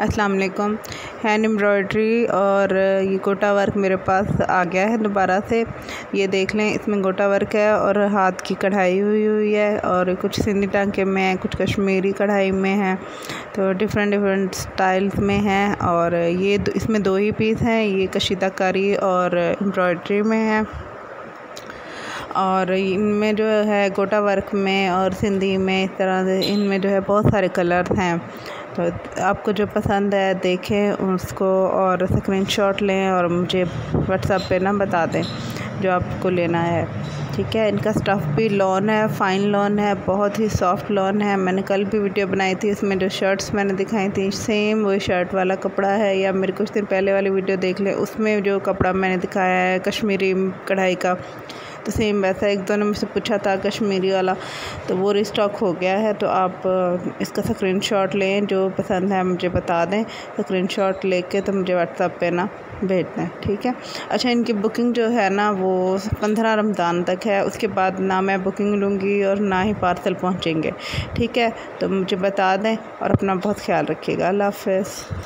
अस्सलाम वालेकुम। Hand embroidery और ये गोटा वर्क मेरे पास आ गया है दोबारा से। ये देख लें, इसमें गोटा वर्क है और हाथ की कढ़ाई हुई हुई है और कुछ सिंधी टांके में है, कुछ कश्मीरी कढ़ाई में है तो डिफरेंट डिफरेंट स्टाइल्स में है और ये इसमें दो ही पीस हैं, ये कशीदाकारी और एम्ब्रॉयडरी में है। और इनमें जो है गोटा वर्क में और सिंधी में इस तरह से इनमें जो है बहुत सारे कलर्स हैं। तो आपको जो पसंद है देखें उसको और स्क्रीनशॉट लें और मुझे व्हाट्सएप पे ना बता दें जो आपको लेना है। ठीक है, इनका स्टफ़ भी लॉन है फ़ाइन लॉन है, बहुत ही सॉफ्ट लॉन है। मैंने कल भी वीडियो बनाई थी इसमें जो शर्ट्स मैंने दिखाई थी सेम वही शर्ट वाला कपड़ा है या मेरे कुछ दिन पहले वाली वीडियो देख लें, उसमें जो कपड़ा मैंने दिखाया है कश्मीरी कढ़ाई का तो सेम वैसा एक दोनों में से पूछा था कश्मीरी वाला तो वो रिस्टॉक हो गया है तो आप इसका स्क्रीन शॉट लें जो पसंद है मुझे बता दें स्क्रीनशॉट लेके तो मुझे व्हाट्सअप पर ना भेज दें, ठीक है? अच्छा इनकी बुकिंग जो है ना, वो पंद्रह रमज़ान तक है, उसके बाद ना मैं बुकिंग लूँगी और ना ही पार्सल पहुँचेंगे, ठीक है? तो मुझे बता दें और अपना बहुत ख्याल रखिएगा, अल्लाह हाफ़